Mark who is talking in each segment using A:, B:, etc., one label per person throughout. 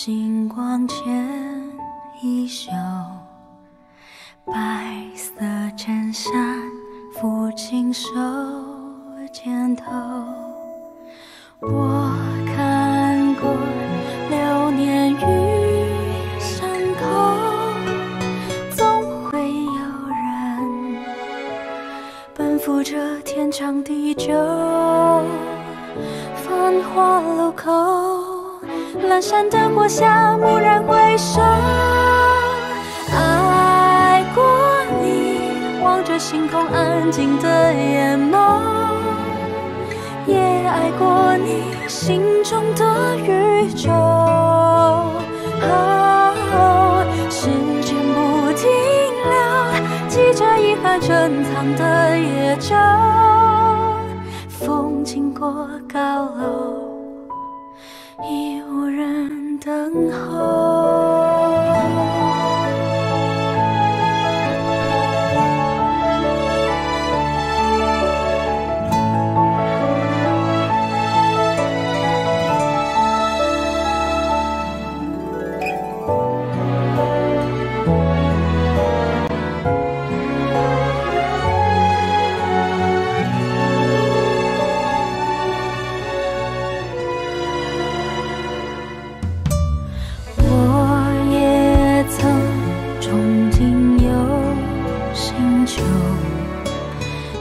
A: 星光牵衣袖，白色衬衫抚琴手肩头。我看过流年与山口，总会有人奔赴这天长地久。繁华路口，阑珊灯火下，蓦然回首，爱过你，望着星空安静的眼眸，也爱过你心中的宇宙。时间不停留，记着遗憾珍藏的夜舟。风经过高楼，后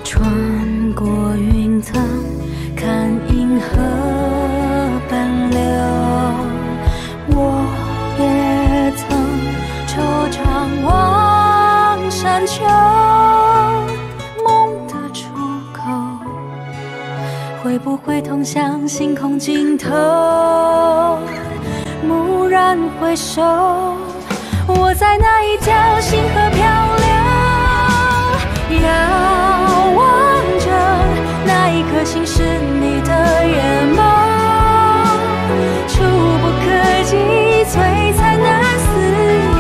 A: 穿过云层，看银河奔流。我也曾惆怅望山丘，梦的出口。会不会通向星空尽头？蓦然回首，我在那一条星河漂，遥望着那一颗星是你的眼眸，触不可及，璀璨难自由。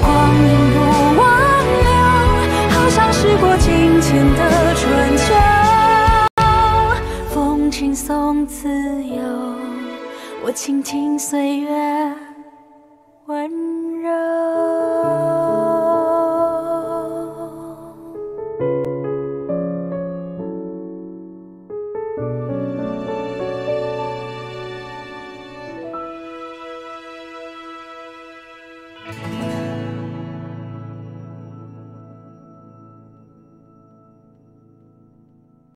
A: 光阴不挽留，好像时过境迁的春秋。风轻送自由，我倾听岁月